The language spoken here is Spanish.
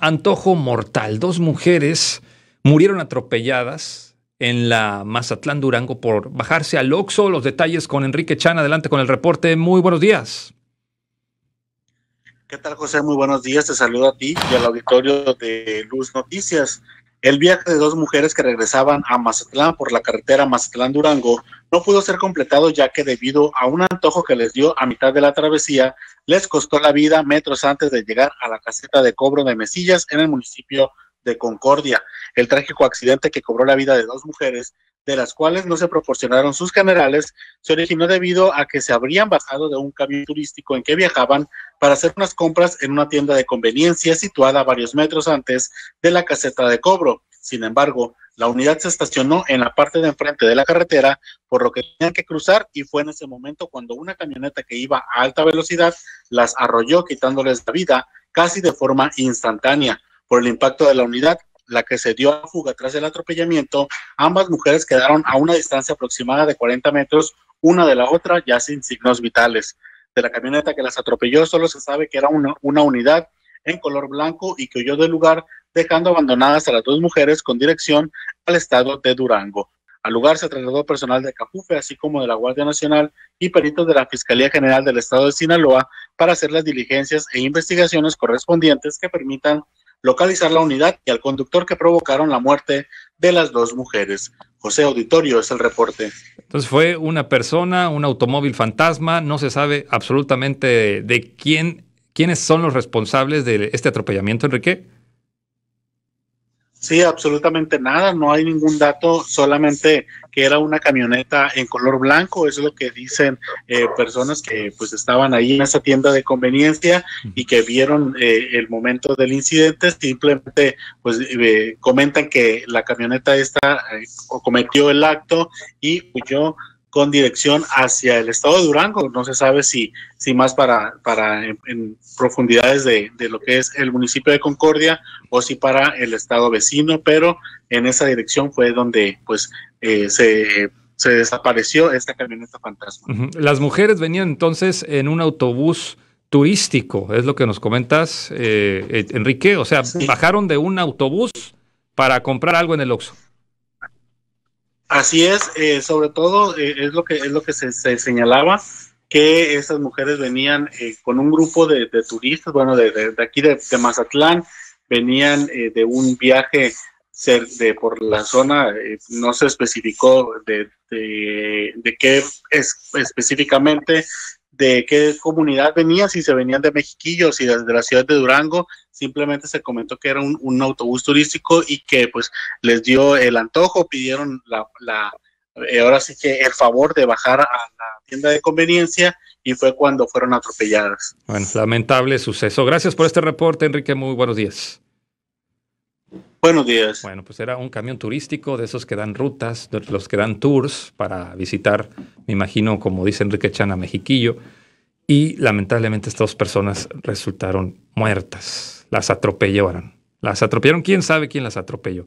Antojo mortal. Dos mujeres murieron atropelladas en la Mazatlán Durango por bajarse al Oxo. Los detalles con Enrique Chan. Adelante con el reporte. Muy buenos días. ¿Qué tal, José? Muy buenos días. Te saludo a ti y al auditorio de Luz Noticias. El viaje de dos mujeres que regresaban a Mazatlán por la carretera Mazatlán-Durango no pudo ser completado ya que debido a un antojo que les dio a mitad de la travesía, les costó la vida metros antes de llegar a la caseta de cobro de Mesillas en el municipio de Concordia. El trágico accidente que cobró la vida de dos mujeres, de las cuales no se proporcionaron sus generales, se originó debido a que se habrían bajado de un camión turístico en que viajaban para hacer unas compras en una tienda de conveniencia situada varios metros antes de la caseta de cobro. Sin embargo, la unidad se estacionó en la parte de enfrente de la carretera, por lo que tenían que cruzar y fue en ese momento cuando una camioneta que iba a alta velocidad las arrolló quitándoles la vida casi de forma instantánea. Por el impacto de la unidad, la que se dio a fuga tras el atropellamiento, ambas mujeres quedaron a una distancia aproximada de 40 metros una de la otra, ya sin signos vitales de la camioneta que las atropelló, solo se sabe que era una, una unidad en color blanco y que huyó del lugar, dejando abandonadas a las dos mujeres con dirección al estado de Durango. Al lugar se trasladó personal de Capufe, así como de la Guardia Nacional y peritos de la Fiscalía General del Estado de Sinaloa para hacer las diligencias e investigaciones correspondientes que permitan localizar la unidad y al conductor que provocaron la muerte de las dos mujeres. José Auditorio es el reporte. Entonces fue una persona, un automóvil fantasma, no se sabe absolutamente de, quién, quiénes son los responsables de este atropellamiento, Enrique. Sí, absolutamente nada, no hay ningún dato, solamente que era una camioneta en color blanco, eso es lo que dicen eh, personas que pues estaban ahí en esa tienda de conveniencia y que vieron eh, el momento del incidente, simplemente pues eh, comentan que la camioneta esta cometió el acto y huyó con dirección hacia el estado de Durango. No se sabe si, si más para, para en, profundidades de, lo que es el municipio de Concordia o si para el estado vecino, pero en esa dirección fue donde pues eh, se, se, desapareció esta camioneta fantasma. Las mujeres venían entonces en un autobús turístico, es lo que nos comentas, eh, eh, Enrique. O sea, bajaron de un autobús para comprar algo en el Oxxo. Así es, eh, sobre todo eh, es lo que es lo que se, señalaba que esas mujeres venían eh, con un grupo de, turistas, bueno, de, aquí de, Mazatlán, venían de un viaje de, por la zona, no se especificó de, de, qué es específicamente, de qué comunidad venía, si se venían de Mexiquillo, si desde la ciudad de Durango, simplemente se comentó que era un, autobús turístico y que pues les dio el antojo, pidieron la, la eh, ahora sí que el favor de bajar a la tienda de conveniencia y fue cuando fueron atropelladas. Bueno, lamentable suceso. Gracias por este reporte, Enrique. Muy buenos días. Buenos días. Bueno, pues era un camión turístico de esos que dan rutas, de los que dan tours para visitar, me imagino, como dice Enrique Chana, Mexiquillo. Y lamentablemente estas dos personas resultaron muertas. Las atropellaron. Las atropellaron. ¿Quién sabe quién las atropelló?